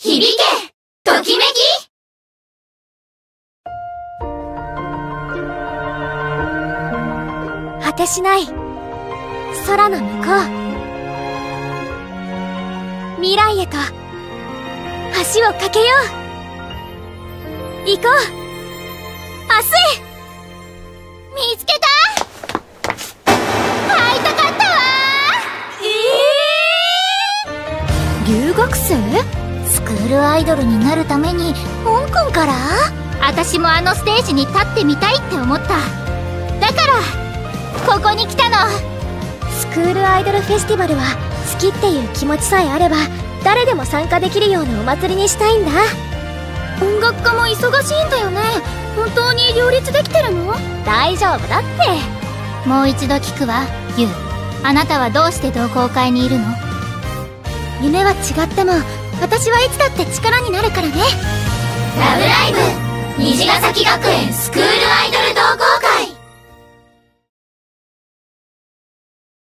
響けときめき。果てしない空の向こう。未来へと橋を架けよう。行こう。明日へ。見つけた。会いたかったわ。ええー、留学生？クールアイドルになるために香港から？私もあのステージに立ってみたいって思った。だからここに来たの。スクールアイドルフェスティバルは好きっていう気持ちさえあれば誰でも参加できるようなお祭りにしたいんだ。音楽家も忙しいんだよね。本当に両立できてるの？大丈夫だって。もう一度聞くわユウ。あなたはどうして同好会にいるの？夢は違っても私はいつだって力になるからね。ラブライブ！虹ヶ崎学園スクールアイドル